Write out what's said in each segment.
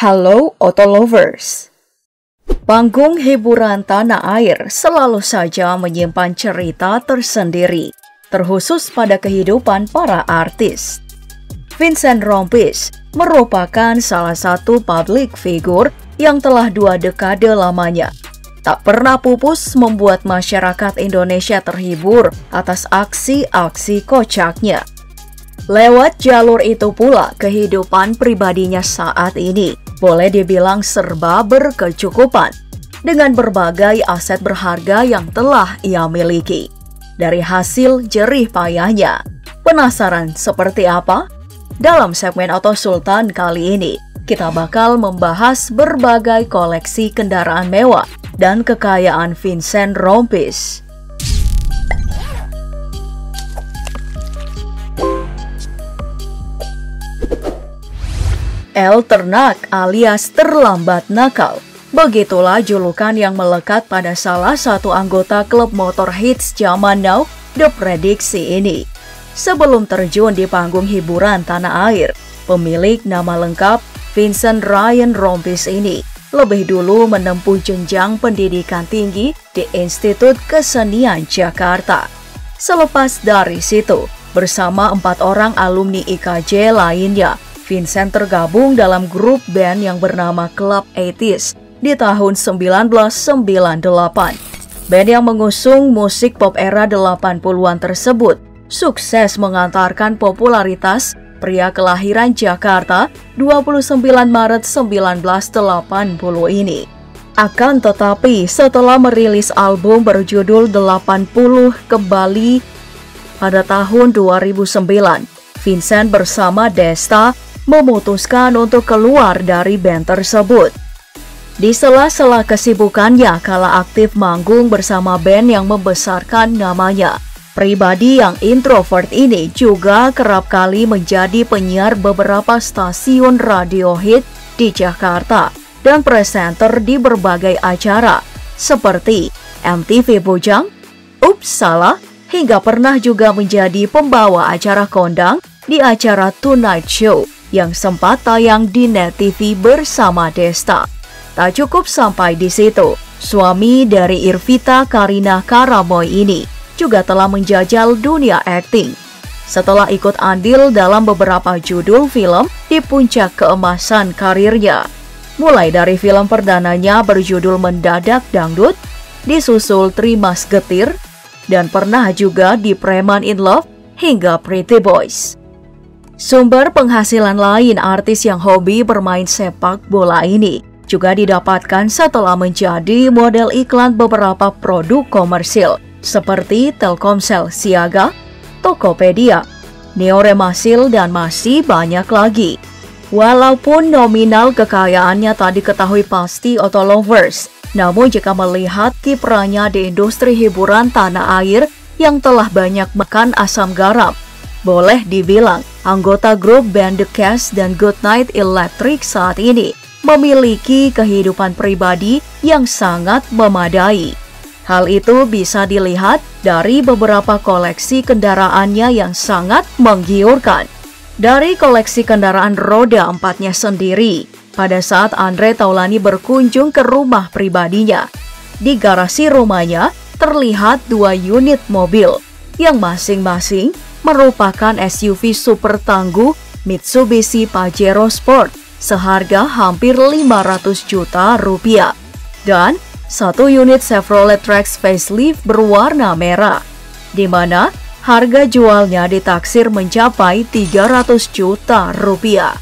Halo Auto Lovers. Panggung hiburan tanah air selalu saja menyimpan cerita tersendiri, terkhusus pada kehidupan para artis. Vincent Rompis merupakan salah satu public figure yang telah dua dekade lamanya tak pernah pupus membuat masyarakat Indonesia terhibur atas aksi-aksi kocaknya. Lewat jalur itu pula kehidupan pribadinya saat ini boleh dibilang serba berkecukupan dengan berbagai aset berharga yang telah ia miliki. Dari hasil jerih payahnya, penasaran seperti apa? Dalam segmen Auto Sultan kali ini, kita bakal membahas berbagai koleksi kendaraan mewah dan kekayaan Vincent Rompis. El Ternak alias terlambat nakal. Begitulah julukan yang melekat pada salah satu anggota klub motor hits zaman now, The Prediksi ini. Sebelum terjun di panggung hiburan tanah air, pemilik nama lengkap Vincent Ryan Rompis ini lebih dulu menempuh jenjang pendidikan tinggi di Institut Kesenian Jakarta. Selepas dari situ, bersama empat orang alumni IKJ lainnya, Vincent tergabung dalam grup band yang bernama Club 80s di tahun 1998. Band yang mengusung musik pop era 80-an tersebut sukses mengantarkan popularitas pria kelahiran Jakarta 29 Maret 1980 ini. Akan tetapi setelah merilis album berjudul 80 kembali pada tahun 2009, Vincent bersama Desta memutuskan untuk keluar dari band tersebut. Di sela-sela kesibukannya kala aktif manggung bersama band yang membesarkan namanya, pribadi yang introvert ini juga kerap kali menjadi penyiar beberapa stasiun radio hit di Jakarta dan presenter di berbagai acara seperti MTV Bujang, Ups Salah, hingga pernah juga menjadi pembawa acara kondang di acara Tonight Show yang sempat tayang di Net TV bersama Desta. Tak cukup sampai di situ, suami dari Irvita Karina Karamoy ini juga telah menjajal dunia akting. Setelah ikut andil dalam beberapa judul film di puncak keemasan karirnya, mulai dari film perdananya berjudul Mendadak Dangdut, disusul Trimas Getir, dan pernah juga di Preman in Love hingga Pretty Boys. Sumber penghasilan lain artis yang hobi bermain sepak bola ini juga didapatkan setelah menjadi model iklan beberapa produk komersil seperti Telkomsel Siaga, Tokopedia, Neoremasil, dan masih banyak lagi. Walaupun nominal kekayaannya tak diketahui pasti auto lovers, namun jika melihat kiprahnya di industri hiburan tanah air yang telah banyak makan asam garam, boleh dibilang, anggota grup band The Cast dan Goodnight Electric saat ini memiliki kehidupan pribadi yang sangat memadai. Hal itu bisa dilihat dari beberapa koleksi kendaraannya yang sangat menggiurkan. Dari koleksi kendaraan roda empatnya sendiri, pada saat Andre Taulani berkunjung ke rumah pribadinya, di garasi rumahnya terlihat dua unit mobil yang masing-masing merupakan SUV super tangguh Mitsubishi Pajero Sport seharga hampir 500 juta rupiah dan satu unit Chevrolet Trax facelift berwarna merah di mana harga jualnya ditaksir mencapai 300 juta rupiah.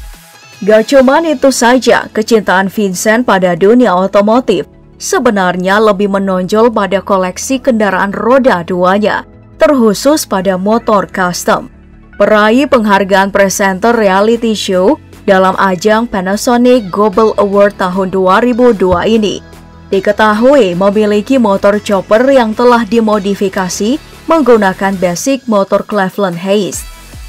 Gak cuman itu saja, kecintaan Vincent pada dunia otomotif sebenarnya lebih menonjol pada koleksi kendaraan roda duanya terkhusus pada motor custom. Peraih penghargaan presenter reality show dalam ajang Panasonic Global Award tahun 2002 ini diketahui memiliki motor chopper yang telah dimodifikasi menggunakan basic motor Cleveland Hayes.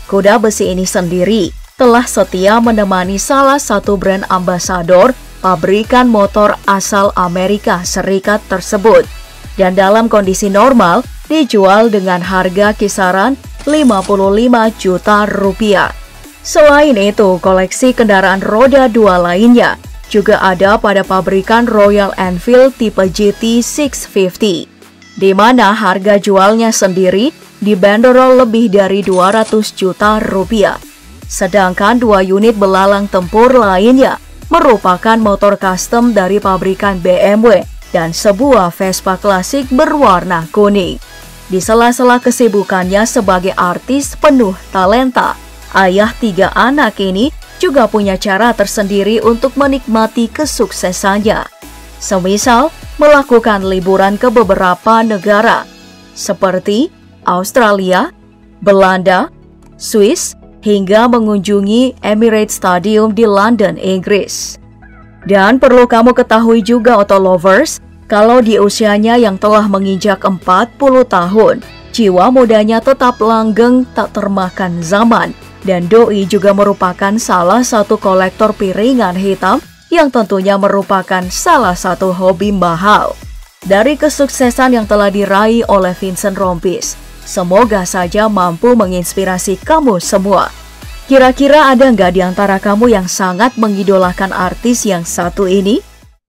Kuda besi ini sendiri telah setia menemani salah satu brand ambasador pabrikan motor asal Amerika Serikat tersebut. Dan dalam kondisi normal, dijual dengan harga kisaran 55 juta rupiah. Selain itu, koleksi kendaraan roda dua lainnya juga ada pada pabrikan Royal Enfield tipe GT 650, di mana harga jualnya sendiri dibanderol lebih dari 200 juta rupiah. Sedangkan dua unit belalang tempur lainnya merupakan motor custom dari pabrikan BMW dan sebuah Vespa klasik berwarna kuning. Di sela-sela kesibukannya sebagai artis penuh talenta, ayah tiga anak ini juga punya cara tersendiri untuk menikmati kesuksesannya. Semisal melakukan liburan ke beberapa negara seperti Australia, Belanda, Swiss, hingga mengunjungi Emirates Stadium di London, Inggris. Dan perlu kamu ketahui juga Auto Lovers, kalau di usianya yang telah menginjak 40 tahun, jiwa mudanya tetap langgeng tak termakan zaman. Dan Doi juga merupakan salah satu kolektor piringan hitam yang tentunya merupakan salah satu hobi mahal. Dari kesuksesan yang telah diraih oleh Vincent Rompis, semoga saja mampu menginspirasi kamu semua Kira-kira ada nggak di antara kamu yang sangat mengidolakan artis yang satu ini?